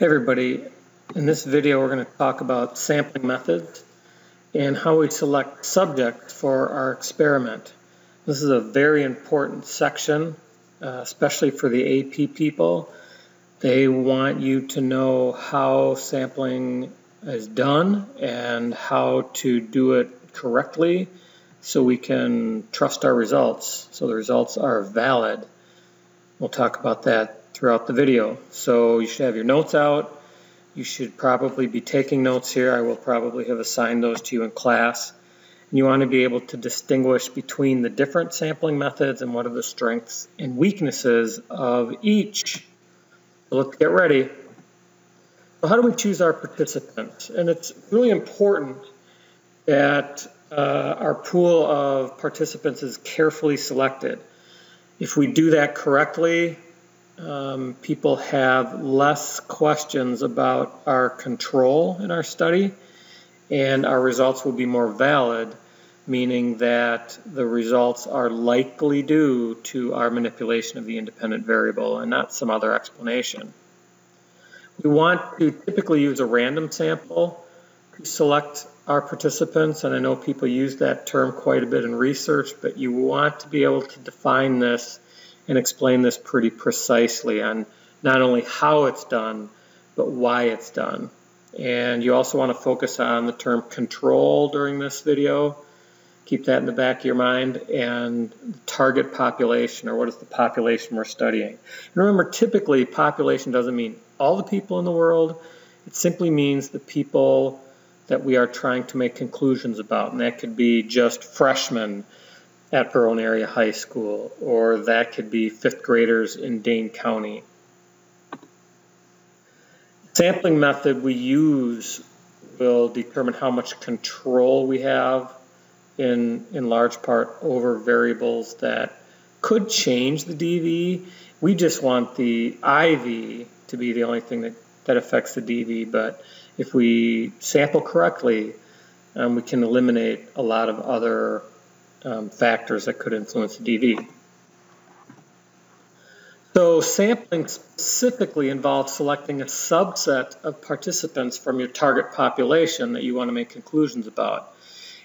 Hey everybody, in this video we're going to talk about sampling methods and how we select subjects for our experiment. This is a very important section, uh, especially for the AP people. They want you to know how sampling is done and how to do it correctly so we can trust our results, so the results are valid. We'll talk about that throughout the video. So you should have your notes out. You should probably be taking notes here. I will probably have assigned those to you in class. And you want to be able to distinguish between the different sampling methods and what are the strengths and weaknesses of each. So let's get ready. So how do we choose our participants? And it's really important that uh, our pool of participants is carefully selected. If we do that correctly, um, people have less questions about our control in our study, and our results will be more valid, meaning that the results are likely due to our manipulation of the independent variable and not some other explanation. We want to typically use a random sample to select our participants, and I know people use that term quite a bit in research, but you want to be able to define this and explain this pretty precisely on not only how it's done, but why it's done. And you also want to focus on the term control during this video. Keep that in the back of your mind and target population or what is the population we're studying. And remember, typically population doesn't mean all the people in the world. It simply means the people that we are trying to make conclusions about. And that could be just freshmen at Verona Area High School, or that could be fifth graders in Dane County. Sampling method we use will determine how much control we have in, in large part over variables that could change the DV. We just want the IV to be the only thing that, that affects the DV, but if we sample correctly, um, we can eliminate a lot of other um, factors that could influence DV. So sampling specifically involves selecting a subset of participants from your target population that you want to make conclusions about.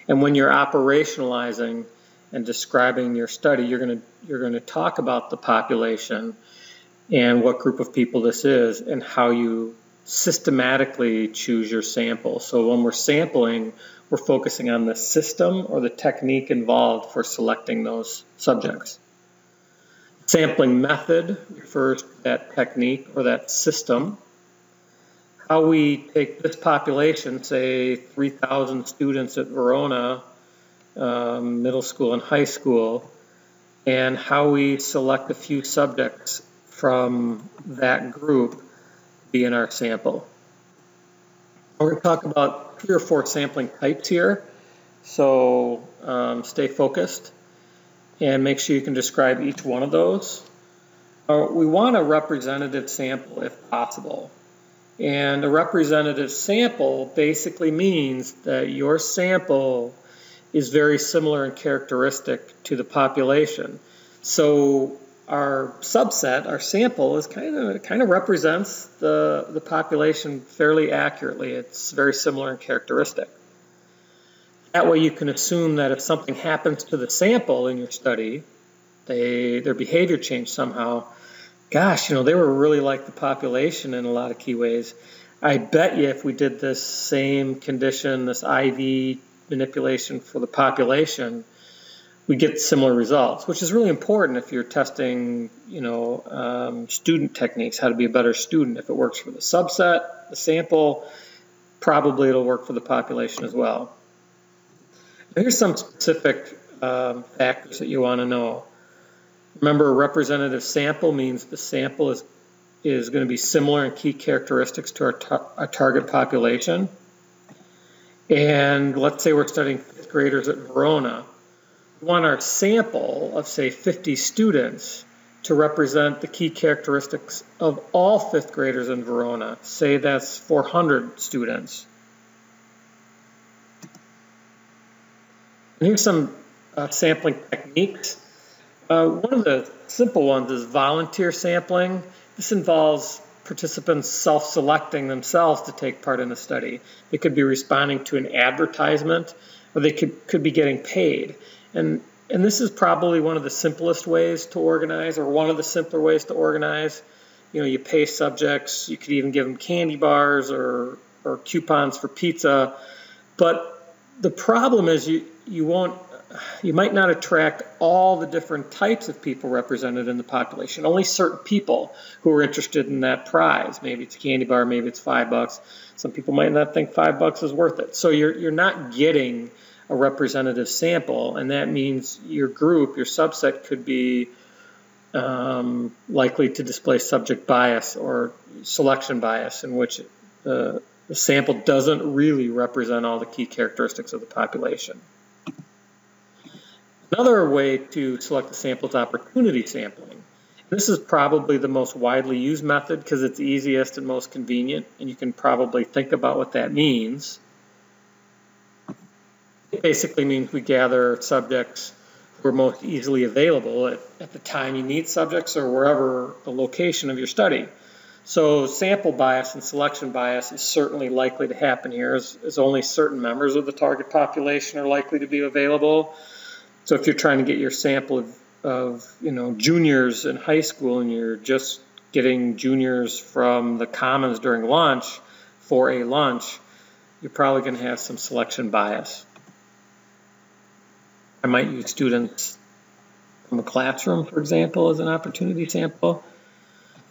And when you're operationalizing and describing your study, you're going to you're going to talk about the population and what group of people this is and how you systematically choose your sample. So when we're sampling, we're focusing on the system or the technique involved for selecting those subjects. Sampling method refers to that technique or that system. How we take this population, say 3,000 students at Verona um, Middle School and High School, and how we select a few subjects from that group be in our sample. We're going to talk about three or four sampling types here, so um, stay focused and make sure you can describe each one of those. Uh, we want a representative sample if possible. And a representative sample basically means that your sample is very similar in characteristic to the population. So our subset, our sample, is kind of kind of represents the the population fairly accurately. It's very similar in characteristic. That way, you can assume that if something happens to the sample in your study, they their behavior changed somehow. Gosh, you know, they were really like the population in a lot of key ways. I bet you if we did this same condition, this IV manipulation for the population, we get similar results, which is really important if you're testing, you know, um, student techniques, how to be a better student. If it works for the subset, the sample, probably it'll work for the population as well. Now here's some specific um, factors that you want to know. Remember, a representative sample means the sample is is going to be similar in key characteristics to our, our target population. And let's say we're studying fifth graders at Verona want our sample of, say, 50 students to represent the key characteristics of all fifth graders in Verona. Say that's 400 students. And here's some uh, sampling techniques. Uh, one of the simple ones is volunteer sampling. This involves participants self-selecting themselves to take part in the study. They could be responding to an advertisement, or they could, could be getting paid. And, and this is probably one of the simplest ways to organize, or one of the simpler ways to organize. You know, you pay subjects, you could even give them candy bars or, or coupons for pizza. But the problem is you, you won't you might not attract all the different types of people represented in the population. Only certain people who are interested in that prize. Maybe it's a candy bar, maybe it's five bucks. Some people might not think five bucks is worth it. So you're you're not getting a representative sample, and that means your group, your subset, could be um, likely to display subject bias or selection bias, in which uh, the sample doesn't really represent all the key characteristics of the population. Another way to select a sample is opportunity sampling. This is probably the most widely used method because it's easiest and most convenient, and you can probably think about what that means. It basically means we gather subjects who are most easily available at, at the time you need subjects or wherever the location of your study. So sample bias and selection bias is certainly likely to happen here as, as only certain members of the target population are likely to be available. So if you're trying to get your sample of, of you know juniors in high school and you're just getting juniors from the commons during lunch for a lunch, you're probably going to have some selection bias. I might use students from a classroom, for example, as an opportunity sample.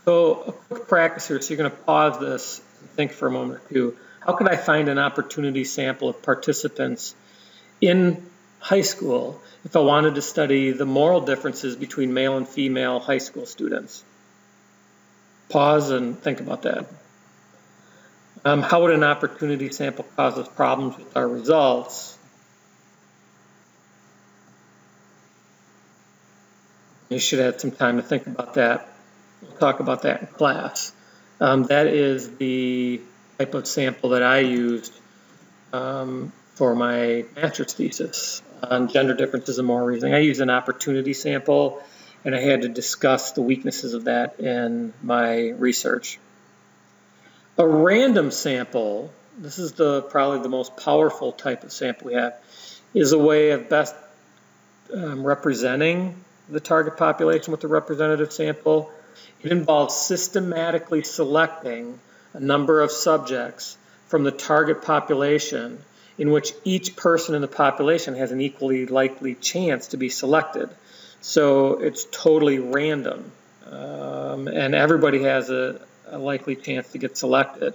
So a quick practice here, so you're going to pause this and think for a moment or two. How could I find an opportunity sample of participants in high school if I wanted to study the moral differences between male and female high school students. Pause and think about that. Um, how would an opportunity sample cause us problems with our results? You should have some time to think about that. We'll talk about that in class. Um, that is the type of sample that I used um, for my master's thesis on gender differences in moral reasoning. I used an opportunity sample and I had to discuss the weaknesses of that in my research. A random sample, this is the probably the most powerful type of sample we have, is a way of best um, representing the target population with the representative sample. It involves systematically selecting a number of subjects from the target population in which each person in the population has an equally likely chance to be selected. So it's totally random, um, and everybody has a, a, likely chance to get selected.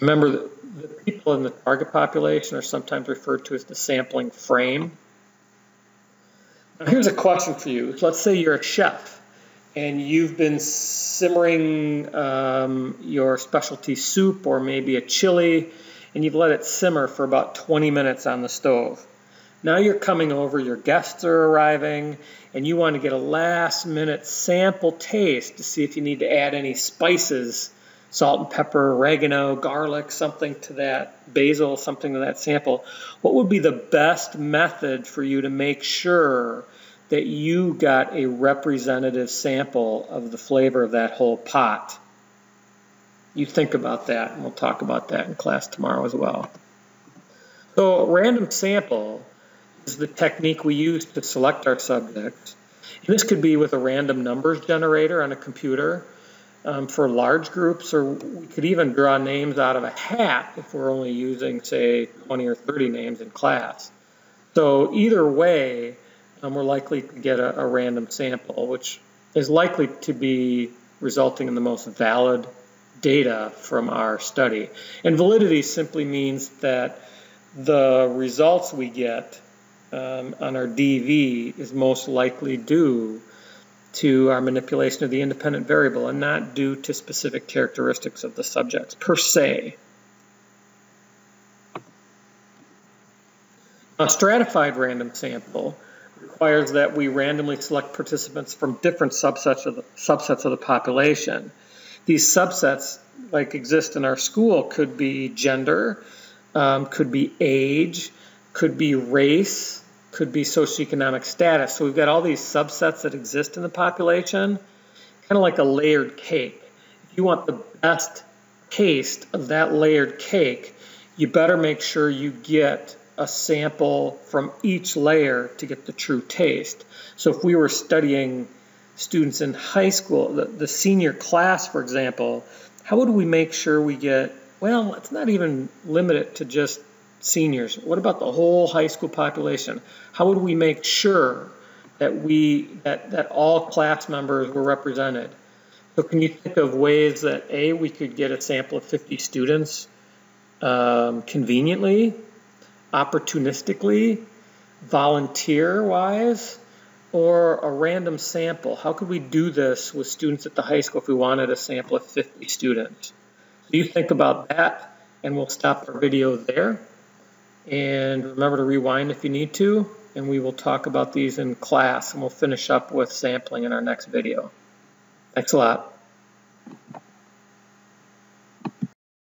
Remember, the, the people in the target population are sometimes referred to as the sampling frame. Here's a question for you. Let's say you're a chef and you've been simmering um, your specialty soup or maybe a chili and you've let it simmer for about 20 minutes on the stove. Now you're coming over, your guests are arriving, and you want to get a last minute sample taste to see if you need to add any spices salt and pepper, oregano, garlic, something to that, basil, something to that sample. What would be the best method for you to make sure that you got a representative sample of the flavor of that whole pot? you think about that, and we'll talk about that in class tomorrow as well. So random sample is the technique we use to select our subjects. And this could be with a random numbers generator on a computer um, for large groups, or we could even draw names out of a hat if we're only using, say, 20 or 30 names in class. So either way, um, we're likely to get a, a random sample, which is likely to be resulting in the most valid data from our study. And validity simply means that the results we get um, on our DV is most likely due to our manipulation of the independent variable and not due to specific characteristics of the subjects per se. A stratified random sample requires that we randomly select participants from different subsets of the, subsets of the population these subsets like exist in our school could be gender, um, could be age, could be race, could be socioeconomic status. So we've got all these subsets that exist in the population, kind of like a layered cake. If you want the best taste of that layered cake, you better make sure you get a sample from each layer to get the true taste. So if we were studying students in high school, the, the senior class, for example, how would we make sure we get, well, let's not even limit it to just seniors. What about the whole high school population? How would we make sure that we that that all class members were represented? So can you think of ways that a we could get a sample of 50 students um, conveniently, opportunistically, volunteer-wise, or a random sample? How could we do this with students at the high school if we wanted a sample of 50 students? So you think about that, and we'll stop our video there. And remember to rewind if you need to, and we will talk about these in class, and we'll finish up with sampling in our next video. Thanks a lot.